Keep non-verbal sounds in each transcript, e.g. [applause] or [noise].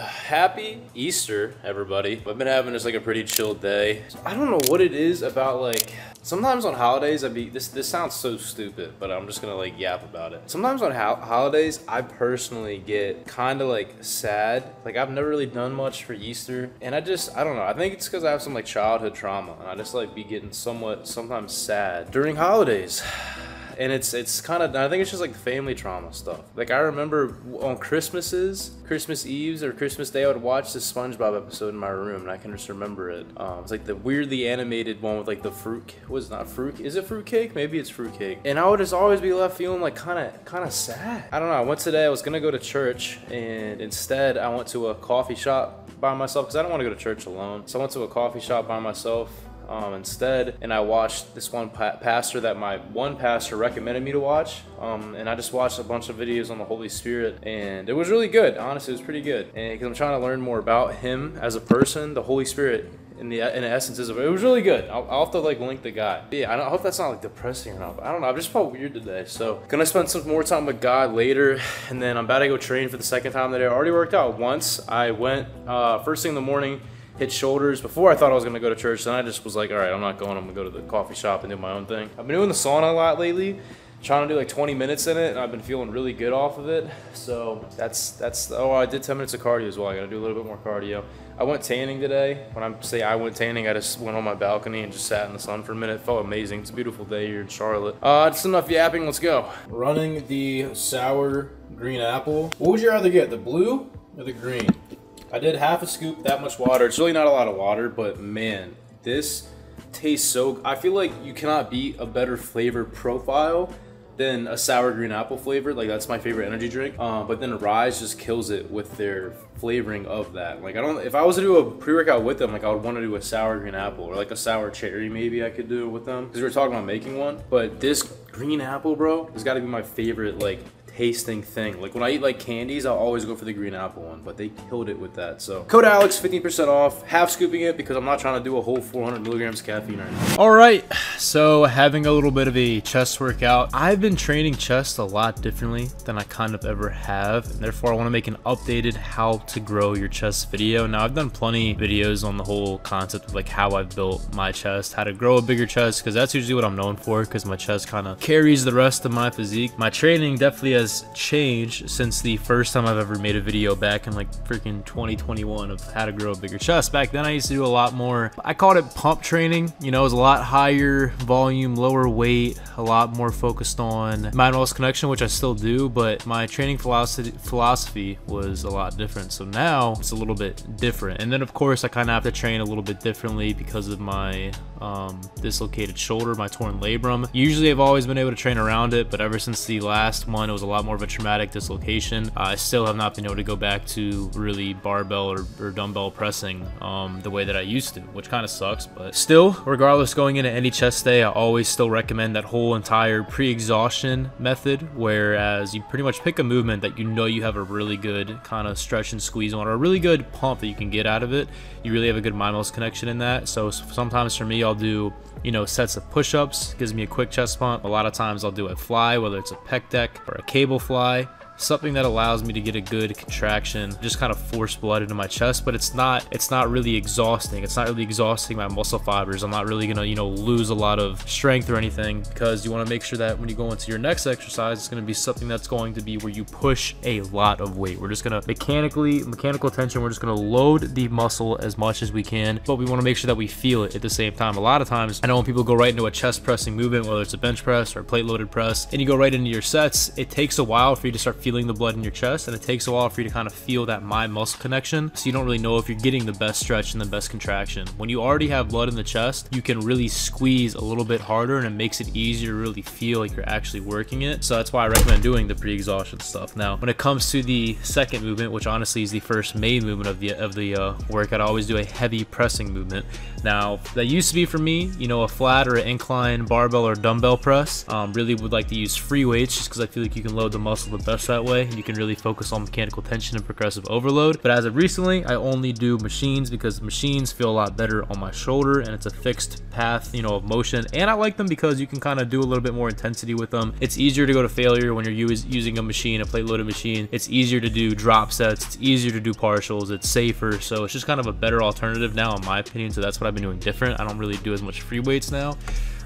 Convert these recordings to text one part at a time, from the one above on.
Happy Easter, everybody. I've been having just like a pretty chill day. I don't know what it is about like sometimes on holidays I be this this sounds so stupid, but I'm just gonna like yap about it. Sometimes on ho holidays I personally get kind of like sad. Like I've never really done much for Easter, and I just I don't know. I think it's because I have some like childhood trauma, and I just like be getting somewhat sometimes sad during holidays and it's it's kind of I think it's just like family trauma stuff. Like I remember on Christmases, Christmas Eves or Christmas Day, I would watch the SpongeBob episode in my room, and I can just remember it. Um, it's like the weirdly animated one with like the fruit. Was not fruit? Is it fruit cake? Maybe it's fruit cake. And I would just always be left feeling like kind of kind of sad. I don't know. I went today. I was gonna go to church, and instead I went to a coffee shop by myself because I don't want to go to church alone. So I went to a coffee shop by myself um, instead. And I watched this one pa pastor that my one pastor recommended me to watch. Um, and I just watched a bunch of videos on the Holy Spirit, and it was really good. Honestly, it was pretty good. And because I'm trying to learn more about Him as a person, the Holy Spirit. In the, in the essences of it, was really good. I'll, I'll have to like link the guy. But yeah, I, I, hope that's not like depressing or not. I don't know. I just felt weird today. So gonna spend some more time with God later, and then I'm about to go train for the second time today. I already worked out once. I went uh, first thing in the morning hit shoulders. Before I thought I was gonna go to church, then I just was like, all right, I'm not going. I'm gonna go to the coffee shop and do my own thing. I've been doing the sauna a lot lately, trying to do like 20 minutes in it, and I've been feeling really good off of it. So that's that's. Oh, I did 10 minutes of cardio as well. I gotta do a little bit more cardio. I went tanning today. When I say I went tanning, I just went on my balcony and just sat in the sun for a minute. It felt amazing. It's a beautiful day here in Charlotte. Uh, it's enough yapping. Let's go. Running the sour green apple. What would you rather get, the blue or the green? I did half a scoop, that much water. It's really not a lot of water, but man, this tastes so... I feel like you cannot beat a better flavor profile than a sour green apple flavor. Like that's my favorite energy drink. Uh, but then Ryse just kills it with their flavoring of that. Like I don't, if I was to do a pre-workout with them, like I would want to do a sour green apple or like a sour cherry maybe I could do it with them because we were talking about making one. But this green apple, bro, has got to be my favorite like tasting thing. Like when I eat like candies, I'll always go for the green apple one, but they killed it with that. So code Alex, 15% off, half scooping it because I'm not trying to do a whole 400 milligrams caffeine right now. All right, so having a little bit of a chest workout. I've been training chest a lot differently than I kind of ever have. And therefore, I want to make an updated how to grow your chest video. Now, I've done plenty videos on the whole concept of like how I've built my chest, how to grow a bigger chest, because that's usually what I'm known for, because my chest kind of carries the rest of my physique. My training definitely has has changed since the first time I've ever made a video back in like freaking 2021 of how to grow a bigger chest. Back then I used to do a lot more, I called it pump training. You know, it was a lot higher volume, lower weight, a lot more focused on mind muscle connection, which I still do, but my training philosophy, philosophy was a lot different. So now it's a little bit different. And then of course I kind of have to train a little bit differently because of my um, dislocated shoulder, my torn labrum. Usually I've always been able to train around it, but ever since the last one, it was a lot more of a traumatic dislocation. I still have not been able to go back to really barbell or, or dumbbell pressing um, the way that I used to, which kind of sucks. But still, regardless, going into any chest day, I always still recommend that whole entire pre-exhaustion method, whereas you pretty much pick a movement that you know you have a really good kind of stretch and squeeze on, or a really good pump that you can get out of it. You really have a good mind muscle connection in that. So sometimes for me, I'll do you know, sets of push-ups, gives me a quick chest pump. A lot of times I'll do a fly, whether it's a pec deck or a cable fly something that allows me to get a good contraction just kind of force blood into my chest but it's not it's not really exhausting. It's not really exhausting my muscle fibers. I'm not really gonna you know lose a lot of strength or anything because you want to make sure that when you go into your next exercise it's going to be something that's going to be where you push a lot of weight. We're just going to mechanically mechanical tension we're just going to load the muscle as much as we can but we want to make sure that we feel it at the same time. A lot of times i know when people go right into a chest pressing movement whether it's a bench press or a plate loaded press and you go right into your sets it takes a while for you to start feeling the blood in your chest and it takes a while for you to kind of feel that mind muscle connection so you don't really know if you're getting the best stretch and the best contraction. When you already have blood in the chest, you can really squeeze a little bit harder and it makes it easier to really feel like you're actually working it. So that's why I recommend doing the pre-exhaustion stuff. Now, when it comes to the second movement, which honestly is the first main movement of the of the uh, workout, I always do a heavy pressing movement. Now, that used to be for me, you know, a flat or an incline barbell or dumbbell press. Um, really would like to use free weights just because I feel like you can load the muscle the best that way. You can really focus on mechanical tension and progressive overload. But as of recently, I only do machines because machines feel a lot better on my shoulder and it's a fixed path, you know, of motion. And I like them because you can kind of do a little bit more intensity with them. It's easier to go to failure when you're using a machine, a plate loaded machine. It's easier to do drop sets. It's easier to do partials. It's safer. So it's just kind of a better alternative now, in my opinion. So that's what I've been doing different. I don't really do as much free weights now.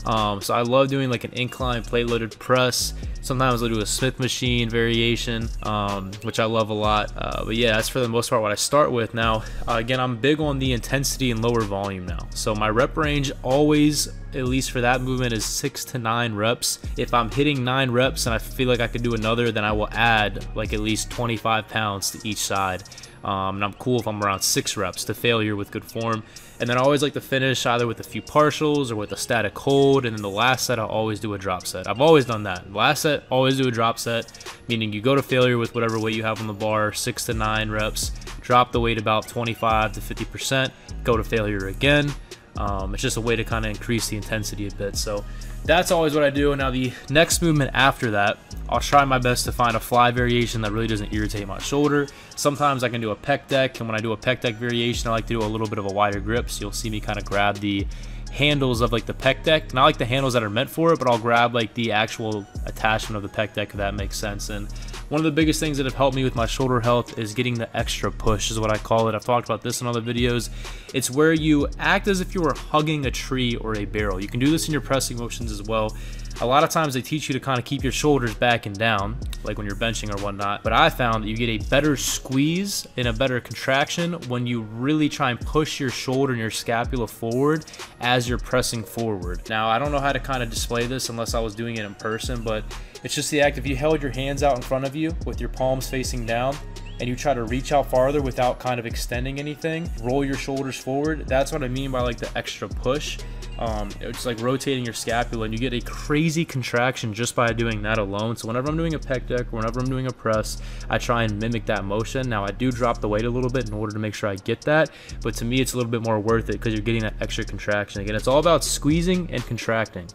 Um, so I love doing like an incline plate loaded press. Sometimes I'll do a Smith machine variation, um, which I love a lot. Uh, but yeah, that's for the most part what I start with. Now, uh, again, I'm big on the intensity and lower volume now. So my rep range always, at least for that movement, is six to nine reps. If I'm hitting nine reps and I feel like I could do another, then I will add like at least 25 pounds to each side. Um, and I'm cool if I'm around six reps to failure with good form. And then I always like to finish either with a few partials or with a static hold. And then the last set, I'll always do a drop set. I've always done that. Last set, always do a drop set, meaning you go to failure with whatever weight you have on the bar, six to nine reps, drop the weight about 25 to 50%, go to failure again. Um, it's just a way to kind of increase the intensity a bit. So that's always what I do. And now the next movement after that, I'll try my best to find a fly variation that really doesn't irritate my shoulder. Sometimes I can do a pec deck, and when I do a pec deck variation, I like to do a little bit of a wider grip, so you'll see me kind of grab the handles of like the pec deck not like the handles that are meant for it but I'll grab like the actual attachment of the pec deck if that makes sense and one of the biggest things that have helped me with my shoulder health is getting the extra push is what I call it I've talked about this in other videos it's where you act as if you were hugging a tree or a barrel you can do this in your pressing motions as well a lot of times they teach you to kind of keep your shoulders back and down, like when you're benching or whatnot. But I found that you get a better squeeze and a better contraction when you really try and push your shoulder and your scapula forward as you're pressing forward. Now, I don't know how to kind of display this unless I was doing it in person, but it's just the act if you held your hands out in front of you with your palms facing down and you try to reach out farther without kind of extending anything, roll your shoulders forward. That's what I mean by like the extra push. Um, it's like rotating your scapula and you get a crazy contraction just by doing that alone. So whenever I'm doing a pec deck, or whenever I'm doing a press, I try and mimic that motion. Now I do drop the weight a little bit in order to make sure I get that, but to me it's a little bit more worth it because you're getting that extra contraction. Again, it's all about squeezing and contracting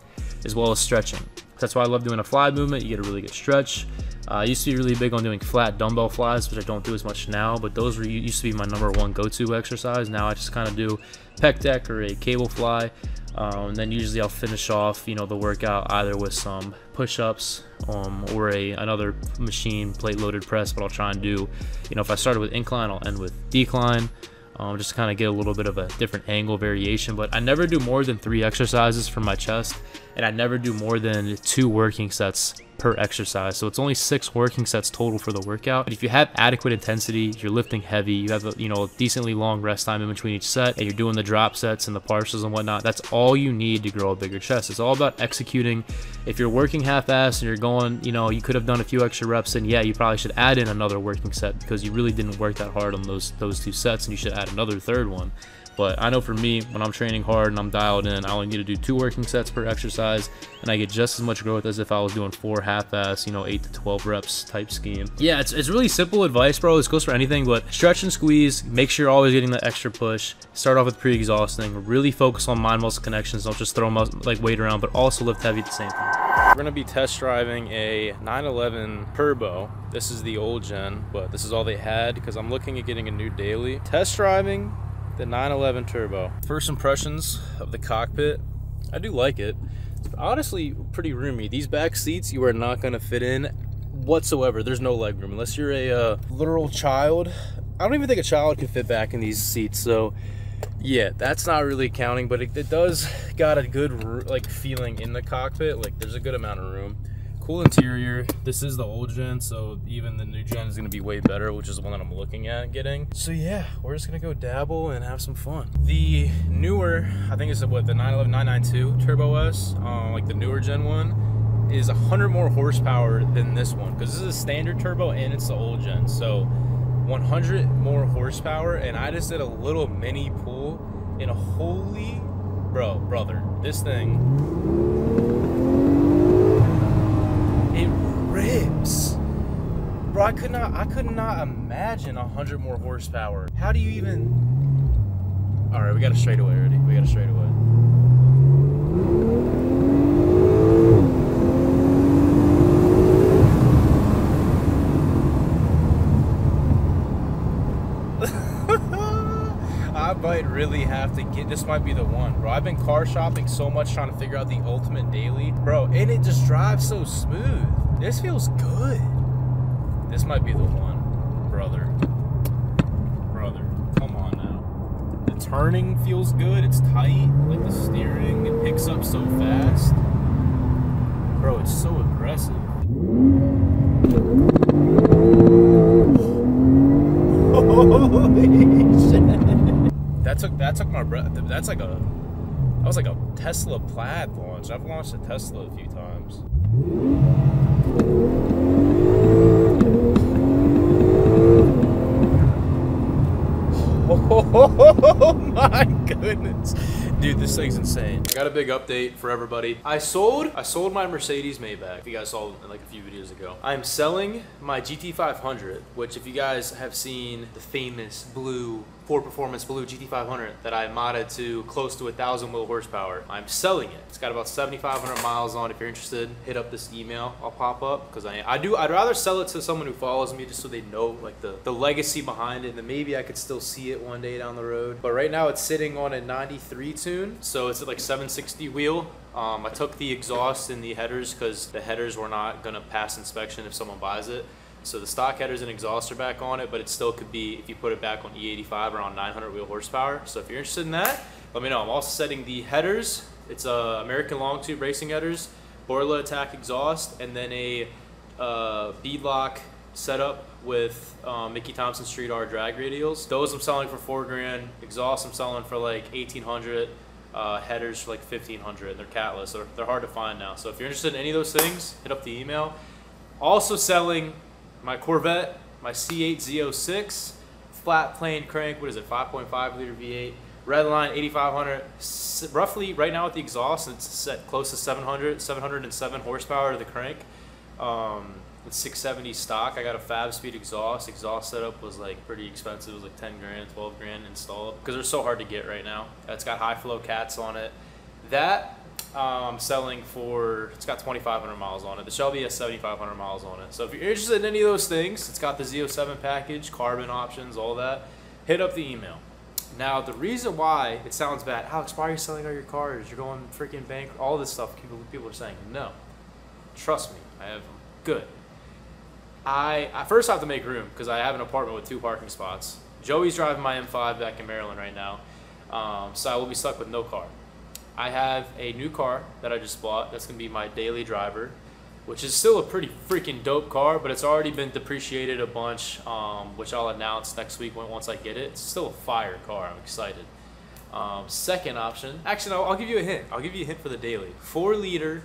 as well as stretching. That's why I love doing a fly movement. You get a really good stretch. Uh, I used to be really big on doing flat dumbbell flies, which I don't do as much now, but those were used to be my number one go-to exercise. Now I just kind of do pec deck or a cable fly. Um, and then usually I'll finish off, you know, the workout either with some push-ups um, or a another machine plate loaded press. But I'll try and do, you know, if I started with incline, I'll end with decline. Um, just kind of get a little bit of a different angle variation. But I never do more than three exercises for my chest, and I never do more than two working sets per exercise. So it's only six working sets total for the workout. But if you have adequate intensity, you're lifting heavy, you have a you know decently long rest time in between each set, and you're doing the drop sets and the partials and whatnot, that's all you need to grow a bigger chest. It's all about executing. If you're working half-ass and you're going, you know, you could have done a few extra reps, and yeah, you probably should add in another working set because you really didn't work that hard on those those two sets, and you should add another third one. But I know for me, when I'm training hard and I'm dialed in, I only need to do two working sets per exercise, and I get just as much growth as if I was doing four half-ass, you know, 8 to 12 reps type scheme. Yeah, it's, it's really simple advice, bro. This goes for anything, but stretch and squeeze. Make sure you're always getting the extra push. Start off with pre-exhausting. Really focus on mind-muscle connections. Don't just throw like weight around, but also lift heavy at the same time. We're going to be test driving a 911 Turbo. This is the old gen, but this is all they had because I'm looking at getting a new daily. Test driving the 911 Turbo. First impressions of the cockpit, I do like it. It's honestly pretty roomy. These back seats you are not gonna fit in whatsoever. There's no leg room unless you're a uh, literal child. I don't even think a child can fit back in these seats. So yeah, that's not really counting, but it, it does got a good like feeling in the cockpit. Like there's a good amount of room cool interior. This is the old gen, so even the new gen is gonna be way better, which is the one that I'm looking at getting. So yeah, we're just gonna go dabble and have some fun. The newer, I think it's what, the 911 992 Turbo S, uh, like the newer gen one, is 100 more horsepower than this one, because this is a standard turbo and it's the old gen. So 100 more horsepower, and I just did a little mini pull, and holy, bro, brother, this thing Bro, I could not I could not imagine hundred more horsepower. How do you even Alright, we got a straightaway already. We got a straightaway. [laughs] I might really have to get this might be the one bro i've been car shopping so much trying to figure out the ultimate daily bro and it just drives so smooth this feels good this might be the one, brother. Brother, come on now. The turning feels good. It's tight. Like the steering, it picks up so fast. Bro, it's so aggressive. [laughs] That took that took my breath. That's like a that was like a Tesla Plaid launch. I've launched a Tesla a few times. [laughs] Oh my goodness. Dude, this thing's insane. I got a big update for everybody. I sold I sold my Mercedes Maybach. If you guys saw like a few videos ago. I'm selling my GT500, which if you guys have seen the famous blue Ford Performance Blue GT500 that I modded to close to a thousand wheel horsepower. I'm selling it. It's got about 7,500 miles on. If you're interested, hit up this email. I'll pop up because I, I do. I'd rather sell it to someone who follows me just so they know like the the legacy behind it. And then maybe I could still see it one day down the road. But right now it's sitting on a 93 tune, so it's at like 760 wheel. Um, I took the exhaust and the headers because the headers were not gonna pass inspection if someone buys it. So the stock headers and exhaust are back on it, but it still could be, if you put it back on E85, around 900 wheel horsepower. So if you're interested in that, let me know. I'm also setting the headers. It's a American long tube racing headers, Borla ATAK exhaust, and then a uh, beadlock setup with um, Mickey Thompson Street R drag radials. Those I'm selling for four grand. Exhaust I'm selling for like 1800. Uh, headers for like 1500. They're catless. They're, they're hard to find now. So if you're interested in any of those things, hit up the email. Also selling my Corvette, my C8 Z06, flat plane crank, what is it, 5.5 liter V8, Redline 8500, roughly right now with the exhaust, it's set close to 700, 707 horsepower to the crank. Um, it's 670 stock. I got a Fabspeed exhaust. Exhaust setup was like pretty expensive. It was like 10 grand, 12 grand installed because they're so hard to get right now. It's got high flow cats on it. That um, selling for it's got 2,500 miles on it. The Shelby has 7,500 miles on it. So if you're interested in any of those things, it's got the Z07 package, carbon options, all that. Hit up the email. Now the reason why it sounds bad, Alex, why are you selling all your cars? You're going freaking bank. All this stuff people people are saying no. Trust me, I have good. I, I first have to make room because I have an apartment with two parking spots. Joey's driving my M5 back in Maryland right now, um, so I will be stuck with no car. I have a new car that I just bought. That's gonna be my daily driver, which is still a pretty freaking dope car, but it's already been depreciated a bunch, um, which I'll announce next week when, once I get it. It's still a fire car. I'm excited. Um, second option, actually, no, I'll give you a hint. I'll give you a hint for the daily. Four liter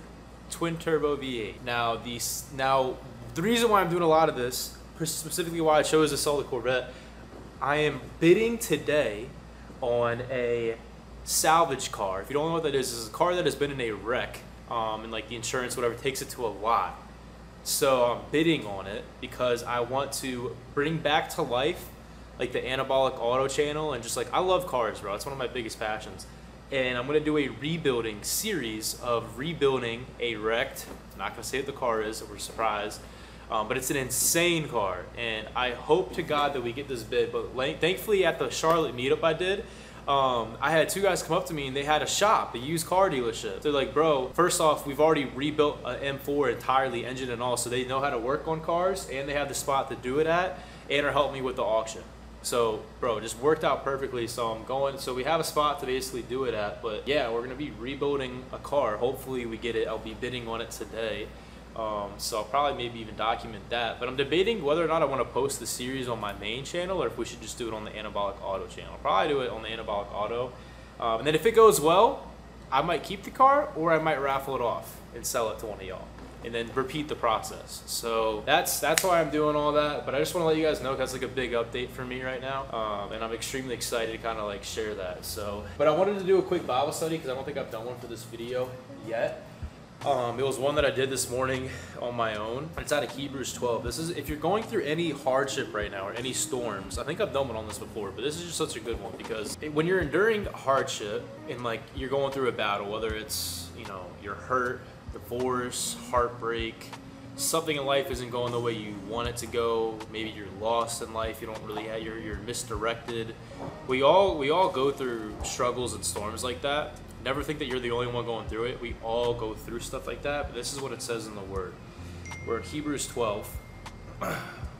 twin turbo V8. Now these now the reason why I'm doing a lot of this, specifically why I chose to sell the Corvette, I am bidding today on a salvage car. If you don't know what that is, it's a car that has been in a wreck, um, and like the insurance, whatever, takes it to a lot. So I'm bidding on it because I want to bring back to life like the anabolic auto channel and just like I love cars, bro. It's one of my biggest passions. And I'm gonna do a rebuilding series of rebuilding a wrecked. I'm not gonna say what the car is, so we're surprised. Um, but it's an insane car, and I hope to God that we get this bid. But thankfully, at the Charlotte meetup I did, um, I had two guys come up to me and they had a shop, a used car dealership. They're like, bro, first off, we've already rebuilt an M4 entirely, engine and all, so they know how to work on cars and they have the spot to do it at and are helping me with the auction. So, bro, it just worked out perfectly. So I'm going. So we have a spot to basically do it at. But yeah, we're gonna be rebuilding a car. Hopefully we get it. I'll be bidding on it today. Um, so I'll probably maybe even document that. But I'm debating whether or not I want to post the series on my main channel or if we should just do it on the Anabolic Auto channel. I'll probably do it on the Anabolic Auto. Um, and then if it goes well, I might keep the car or I might raffle it off and sell it to one of y'all. And then repeat the process. So that's that's why I'm doing all that. But I just want to let you guys know that's like a big update for me right now, um, and I'm extremely excited to kind of like share that. So, but I wanted to do a quick Bible study because I don't think I've done one for this video yet. Um, it was one that I did this morning on my own. It's out of Hebrews 12. This is if you're going through any hardship right now or any storms. I think I've done one on this before, but this is just such a good one because it, when you're enduring hardship and like you're going through a battle, whether it's you know you're hurt, divorce, heartbreak, something in life isn't going the way you want it to go. Maybe you're lost in life. You don't really have, you're, you're misdirected. We all we all go through struggles and storms like that. Never think that you're the only one going through it. We all go through stuff like that. But this is what it says in the Word. We're in Hebrews 12. [clears throat]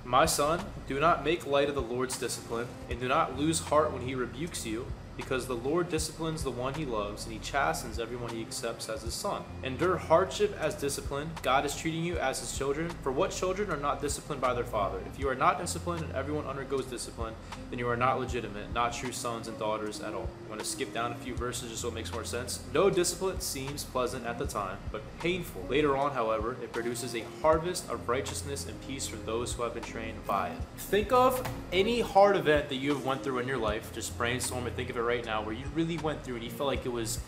My son, do not make light of the Lord's discipline, and do not lose heart when he rebukes you because the Lord disciplines the one he loves, and he chastens everyone he accepts as his son. Endure hardship as discipline. God is treating you as his children. For what children are not disciplined by their father? If you are not disciplined and everyone undergoes discipline, then you are not legitimate, not true sons and daughters at all. I'm going to skip down a few verses just so it makes more sense. No discipline seems pleasant at the time, but painful. Later on, however, it produces a harvest of righteousness and peace for those who have been trained by it. Think of any hard event that you have went through in your life. Just brainstorm and think of it right now where you really went through and you felt like it was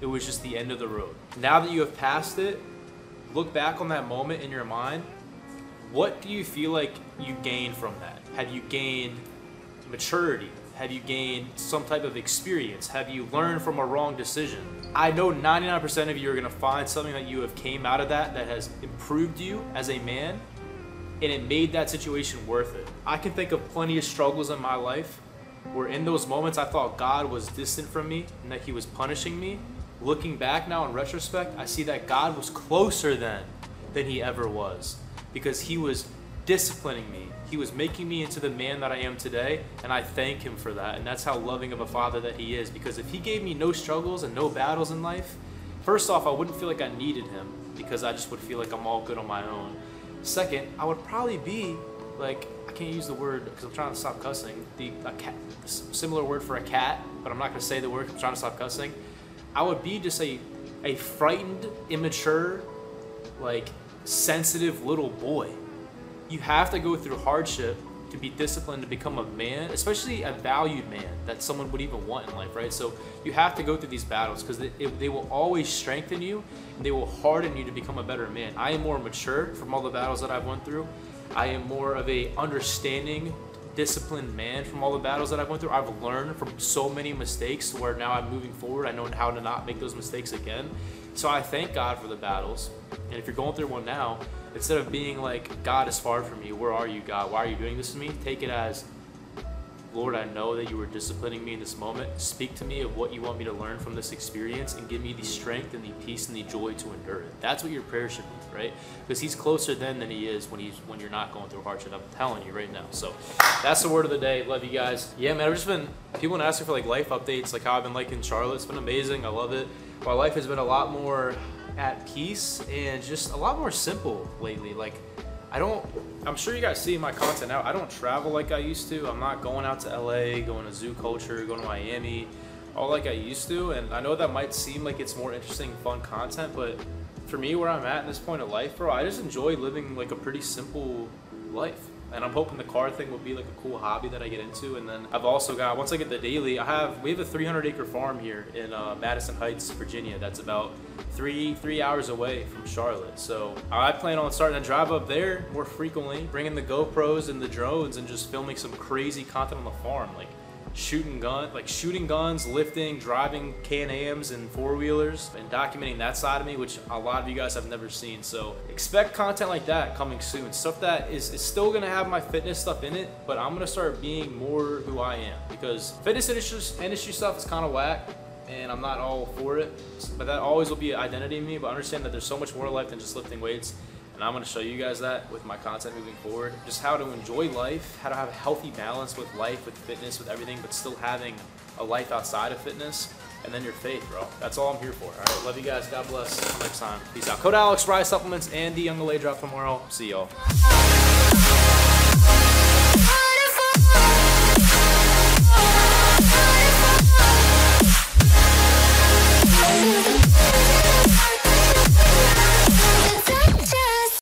it was just the end of the road. Now that you have passed it, look back on that moment in your mind. What do you feel like you gained from that? Have you gained maturity? Have you gained some type of experience? Have you learned from a wrong decision? I know 99% of you are going to find something that you have came out of that that has improved you as a man and it made that situation worth it. I can think of plenty of struggles in my life where in those moments I thought God was distant from me and that He was punishing me. Looking back now in retrospect, I see that God was closer then than He ever was because He was disciplining me. He was making me into the man that I am today, and I thank Him for that. And that's how loving of a father that He is because if He gave me no struggles and no battles in life, first off, I wouldn't feel like I needed Him because I just would feel like I'm all good on my own. Second, I would probably be like I can't use the word because I'm trying to stop cussing. The cat, similar word for a cat, but I'm not going to say the word. I'm trying to stop cussing. I would be just a a frightened, immature, like sensitive little boy. You have to go through hardship to be disciplined to become a man, especially a valued man that someone would even want in life, right? So you have to go through these battles because they, they, will always strengthen you and they will harden you to become a better man. I am more mature from all the battles that I've went through. I am more of a understanding, disciplined man from all the battles that I've went through. I've learned from so many mistakes where now I'm moving forward. I know how to not make those mistakes again. So I thank God for the battles. And if you're going through one now, instead of being like, God is far from me, where are you, God? Why are you doing this to me? Take it as, Lord, I know that you were disciplining me in this moment. Speak to me of what you want me to learn from this experience and give me the strength and the peace and the joy to endure it. That's what your prayer should be, right? Because he's closer then than he is when he's when you're not going through hardship. I'm telling you right now. So that's the word of the day. Love you guys. Yeah, man, I've just been people been asking for like life updates, like how I've been liking Charlotte. It's been amazing. I love it. My life has been a lot more at peace and just a lot more simple lately. Like I don't, I'm sure you guys see my content now. I don't travel like I used to. I'm not going out to LA, going to zoo culture, going to Miami, all like I used to. And I know that might seem like it's more interesting, fun content, but for me, where I'm at in this point of life, bro, I just enjoy living like a pretty simple life and I'm hoping the car thing will be like a cool hobby that I get into. And then I've also got once I get the daily, I have we have a 300 acre farm here in uh, Madison Heights, Virginia. That's about three three hours away from Charlotte. So I plan on starting to drive up there more frequently, bringing the GoPros and the drones, and just filming some crazy content on the farm, like shooting gun, like shooting guns, lifting, driving Can-Ams and four-wheelers, and documenting that side of me, which a lot of you guys have never seen. So expect content like that coming soon. Stuff that is, is still gonna have my fitness stuff in it, but I'm gonna start being more who I am because fitness industry, industry stuff is kind of whack and I'm not all for it. But that always will be an identity in me. But understand that there's so much more to life than just lifting weights. And I'm going to show you guys that with my content moving forward. Just how to enjoy life, how to have a healthy balance with life, with fitness, with everything, but still having a life outside of fitness. And then your faith, bro. That's all I'm here for. All right, love you guys. God bless. Until next time. Peace out. Code Alex, Ryse Supplements, and the Young LA drop tomorrow. See y'all.